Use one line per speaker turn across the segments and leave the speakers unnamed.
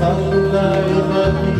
বাংলায় বাকি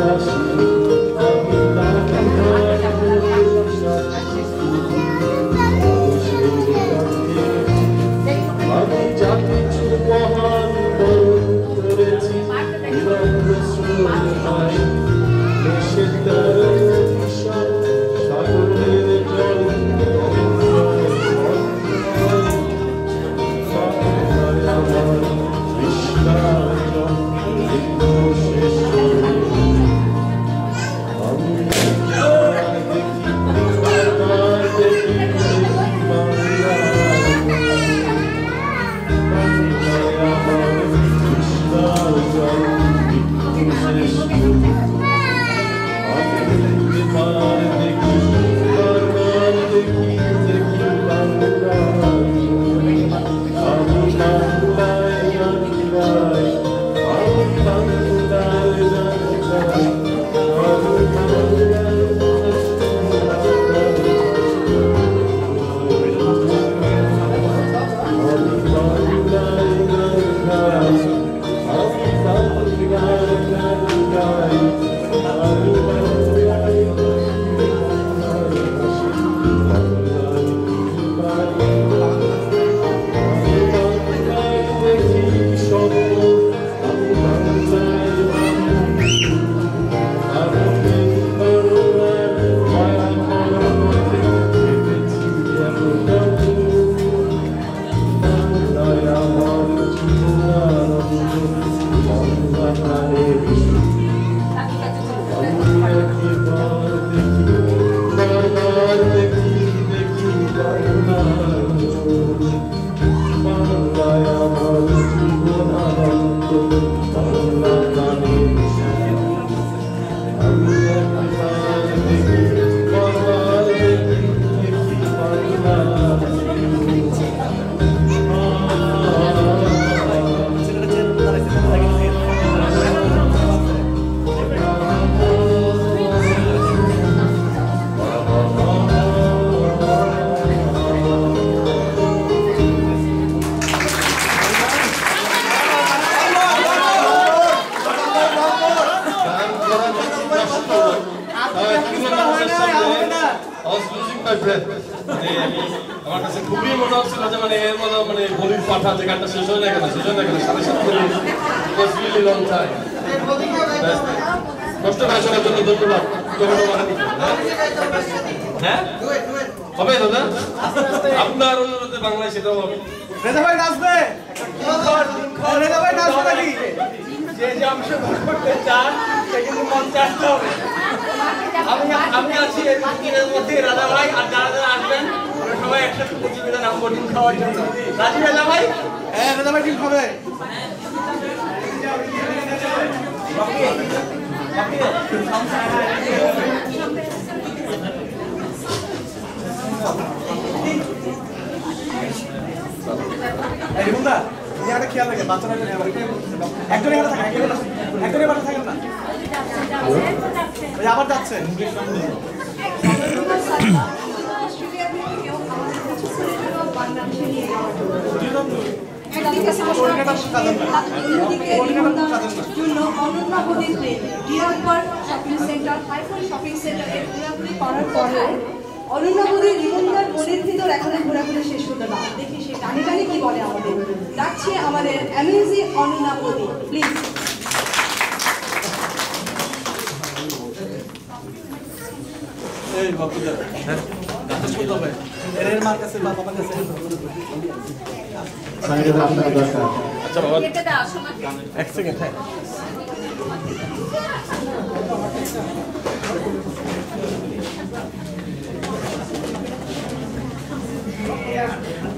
dust Thank you.
আমার কাছে খুবই মনে হচ্ছিল যে মানে এর মতো মানে বলির পাঠা যে গানটা শেষ হয় না কেন শেষ হয় না কেন কষ্ট শোনার জন্য ধন্যবাদ। হ্যাঁ? হবে দাদা আপনার অনুরোধে বাংলায় সেটাও হবে।
রেজা ভাই নাচবে? রেজা ভাই নাচবে নাকি? যে যে অংশগ্রহণ করতে চান সে কিন্তু মঞ্চে আসতে হবে। আমি আমি আছি এই দিনের মধ্যে। রাজা ভাই আর যারা যারা আসবেন, ওরা সবাই একসাথে প্রতিযোগিতা নাম বোটিং খাওয়ার জন্য। রাজি রাজা ভাই? হ্যাঁ রাজা ভাই ঠিক হবে। খেয়াল রাখেন, বাচ্চারা একজনের এখানে একজনের একজনের বাসা থাকেন। না আবার যাচ্ছে
ডিয়ারপার শপিং সেন্টার শপিং করার পরে অনন্যাবধি রিমন্দার মনের ভিতর এখনও ঘোরাঘুরি শেষ হতো না। দেখি সে টানি টানি কি বলে আমাদের। ডাকছে আমাদের অ্যামিউজি অনন্যাবধি প্লিজ
হ্যাঁ। Yeah.